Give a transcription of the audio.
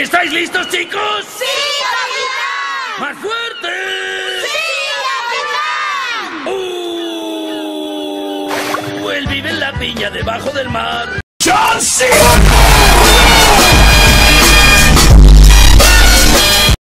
¿Estáis listos, chicos? ¡Sí, capitán! ¡Más fuerte! ¡Sí, capitán! ¡Uh! Él vive en la piña debajo del mar. ¡John Cena!